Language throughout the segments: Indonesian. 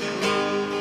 Música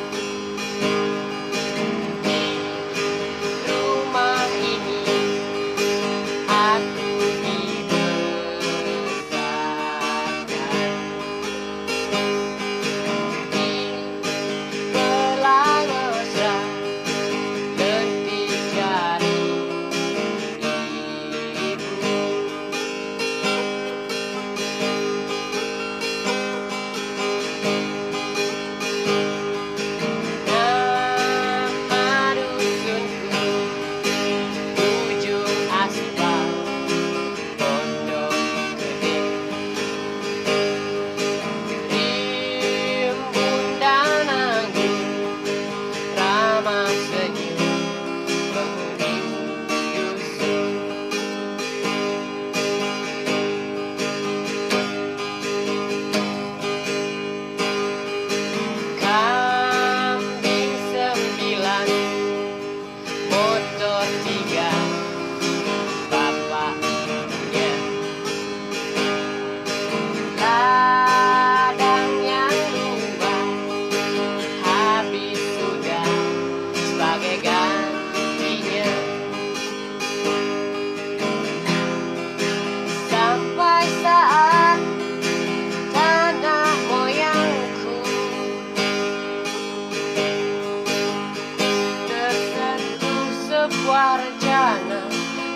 sarjana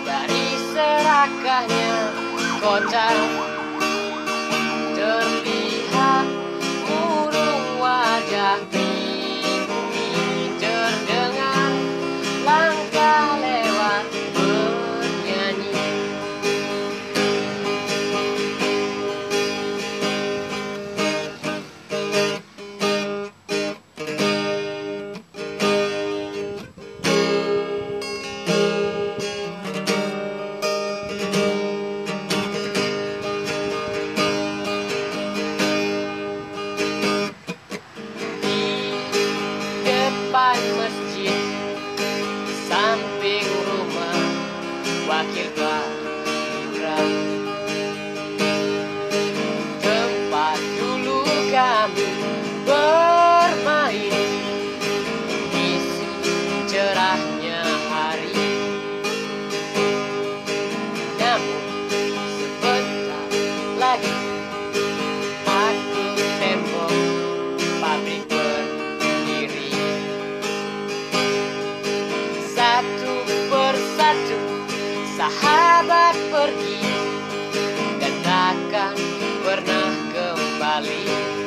dari serakahnya kota lagi. Aku tembok pabrik berdiri. Satu persatu sahabat pergi Dan takkan pernah kembali.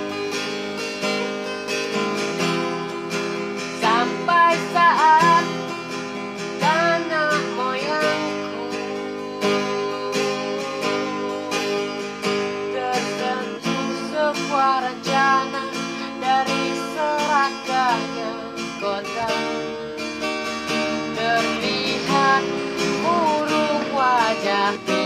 terlihat buruk wajah.